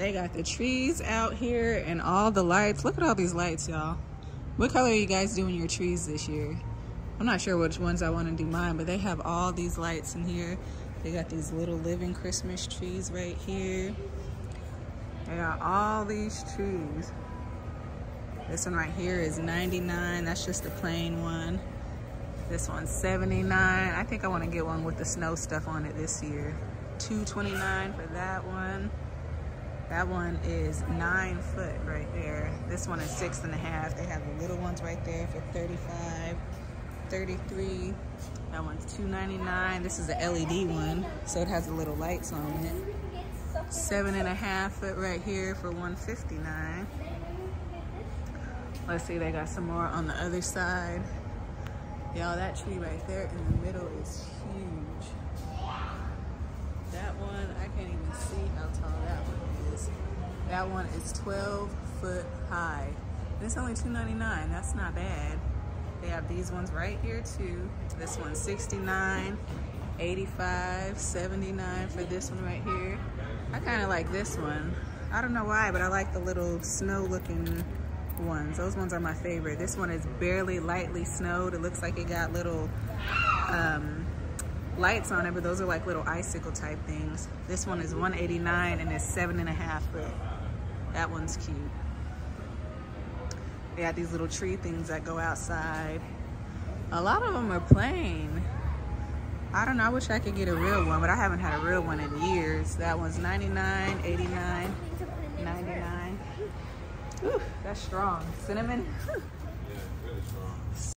They got the trees out here and all the lights. Look at all these lights, y'all. What color are you guys doing your trees this year? I'm not sure which ones I want to do mine, but they have all these lights in here. They got these little living Christmas trees right here. They got all these trees. This one right here is 99. That's just a plain one. This one's 79. I think I want to get one with the snow stuff on it this year. 229 for that one. That one is nine foot right there. This one is six and a half. They have the little ones right there for 35, 33. That one's 299. This is a LED one, so it has the little lights on it. Seven and a half foot right here for 159. Let's see, they got some more on the other side. Y'all, that tree right there in the middle is huge. That one, I can't even see how tall that one is. That one is 12 foot high. And it's only $2.99, that's not bad. They have these ones right here too. This one's 69, 85, 79 for this one right here. I kind of like this one. I don't know why, but I like the little snow looking ones. Those ones are my favorite. This one is barely lightly snowed. It looks like it got little um, lights on it, but those are like little icicle type things. This one is 189 and it's seven and a half foot. That one's cute. They got these little tree things that go outside. A lot of them are plain. I don't know, I wish I could get a real one, but I haven't had a real one in years. That one's 99, 89, 99. Ooh, that's strong. Cinnamon.